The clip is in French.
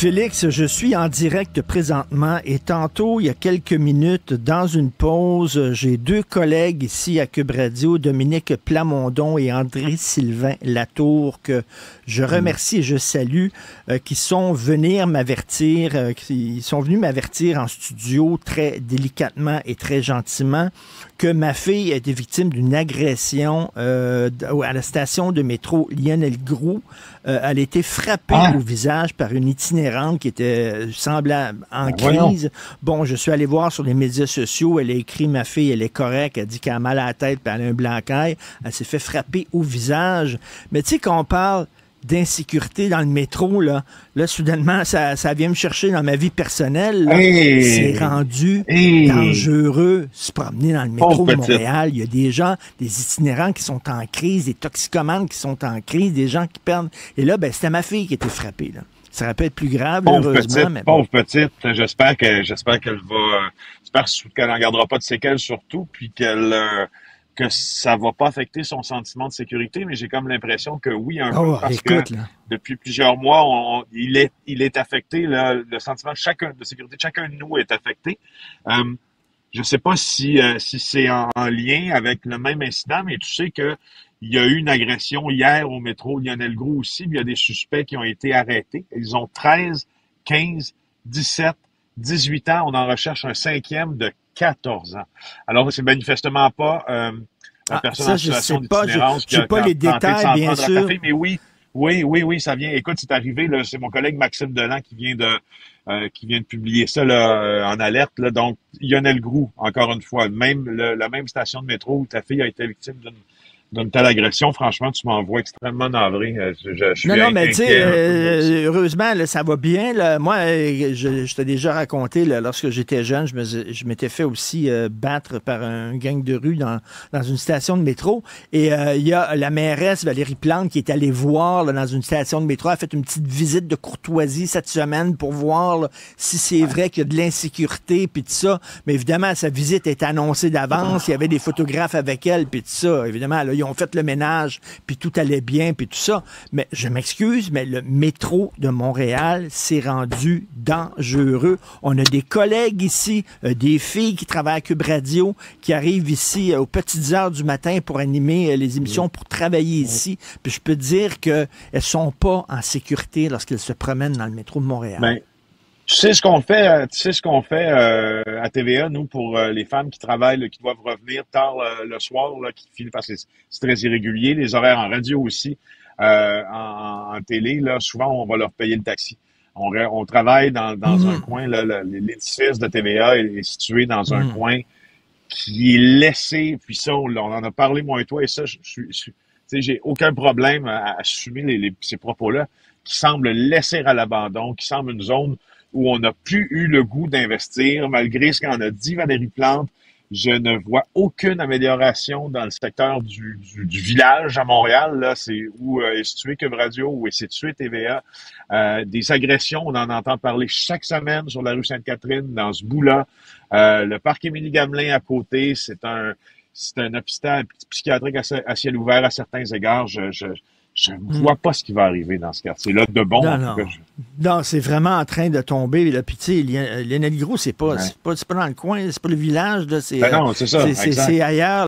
Félix, je suis en direct présentement et tantôt, il y a quelques minutes, dans une pause, j'ai deux collègues ici à Cube Radio, Dominique Plamondon et André-Sylvain Latour, que je remercie et je salue, euh, qui sont venus m'avertir, euh, qui sont venus m'avertir en studio très délicatement et très gentiment que ma fille a été victime d'une agression euh, à la station de métro Lionel Groux. Euh, elle a été frappée Ah. au visage par une itinérante qui était euh, semblable en Ben crise. Bon, je suis allé voir sur les médias sociaux. Elle a écrit Ma fille, elle est correcte. Elle dit qu'elle a mal à la tête puis elle a un blanc. Elle s'est fait frapper au visage. Mais tu sais, quand on parle d'insécurité dans le métro, là, là soudainement, ça, ça vient me chercher dans ma vie personnelle. Hey! C'est rendu Hey! dangereux se promener dans le métro de. Montréal. Il y a des gens, des itinérants qui sont en crise, des toxicomanes qui sont en crise, des gens qui perdent. Et là, ben, c'était ma fille qui était frappée. Là. Ça aurait pu être plus grave, Pauvre heureusement. petite, mais bon. pauvre petite. J'espère que j'espère qu'elle va, j'espère qu'elle n'en gardera pas de séquelles surtout, puis qu'elle euh, que ça va pas affecter son sentiment de sécurité. Mais j'ai comme l'impression que oui, un peu Oh, parce écoute, que là. depuis plusieurs mois, on- il est il est affecté. là, le sentiment de chacun de sécurité de chacun de nous est affecté. Euh, je sais pas si euh, si c'est en, en lien avec le même incident, mais tu sais que il y a eu une agression hier au métro Lionel Gros aussi. puis Il y a des suspects qui ont été arrêtés. Ils ont 13, 15, 17, 18 ans. On en recherche un cinquième de 14 ans. Alors, c'est manifestement pas euh, la Ah, personne ça, en je situation sais pas. d'itinérance Je- qui j'ai a- pas qui a les détails, bien sûr. mais oui, oui, oui, oui, ça vient. Écoute, c'est arrivé, c'est mon collègue Maxime Delan qui vient de euh, qui vient de publier ça là, euh, en alerte. Là. Donc, Lionel Groux, encore une fois, même le- la même station de métro où ta fille a été victime d'une d'une telle agression, franchement, tu m'envoies extrêmement navré. Euh, Je, je, je suis Non, non, mais tu sais, peu, euh, heureusement, là, ça va bien. là. Moi, euh, je, je t'ai déjà raconté, là, lorsque j'étais jeune, je, m'étais fait aussi euh, battre par un gang de rue dans, dans une station de métro. Et euh, il y a la mairesse Valérie Plante qui est allée voir dans une station de métro. Elle a fait une petite visite de courtoisie cette semaine pour voir si c'est vrai qu'il y a de l'insécurité, puis tout ça. Mais évidemment, sa visite est annoncée d'avance. Il y avait des photographes avec elle, puis tout ça. Évidemment, là, ils ont fait le ménage, puis tout allait bien, puis tout ça. Mais je m'excuse, mais le métro de Montréal s'est rendu dangereux. On a des collègues ici, euh, des filles qui travaillent à Cube Radio, qui arrivent ici euh, aux petites heures du matin pour animer euh, les émissions, pour travailler ici. Puis je peux dire qu'elles sont pas en sécurité lorsqu'elles se promènent dans le métro de Montréal. Ben, tu sais ce qu'on fait, euh, tu sais ce qu'on fait euh, à TVA, nous, pour euh, les femmes qui travaillent, là, qui doivent revenir tard euh, le soir, là, qui finissent parce que c'est très irrégulier, les horaires en radio aussi, euh, en, en télé, là, souvent on va leur payer le taxi. On, on travaille dans, dans un coin, là, là, l'édifice de TVA est, est situé dans un Mhm. coin qui est laissé, puis ça, on, on en a parlé moi et toi, et ça, je, suis- j'ai aucun problème à, à assumer les, les- ces propos-là, qui semblent laisser à l'abandon, qui semblent une zone où on n'a plus eu le goût d'investir, malgré ce qu'en a dit Valérie Plante. Je ne vois aucune amélioration dans le secteur du, village à Montréal. Là, c'est où euh, est situé Cube Radio, où est situé TVA. Euh, des agressions, on en entend parler chaque semaine sur la rue Sainte-Catherine, dans ce bout-là. Euh, le parc Émilie Gamelin à côté, c'est un c'est un hôpital psychiatrique à, ciel ouvert à certains égards. Je ne vois pas ce qui va arriver dans ce quartier-là de bon. Non, non. je- Non, c'est vraiment en train de tomber. Là. Puis, tu sais, Lionel Gros, c'est pas, Ouais. pas, dans le coin, c'est pas le village. C'est Ben euh, non, c'est ça. c'est- c'est- exact. c'est ailleurs.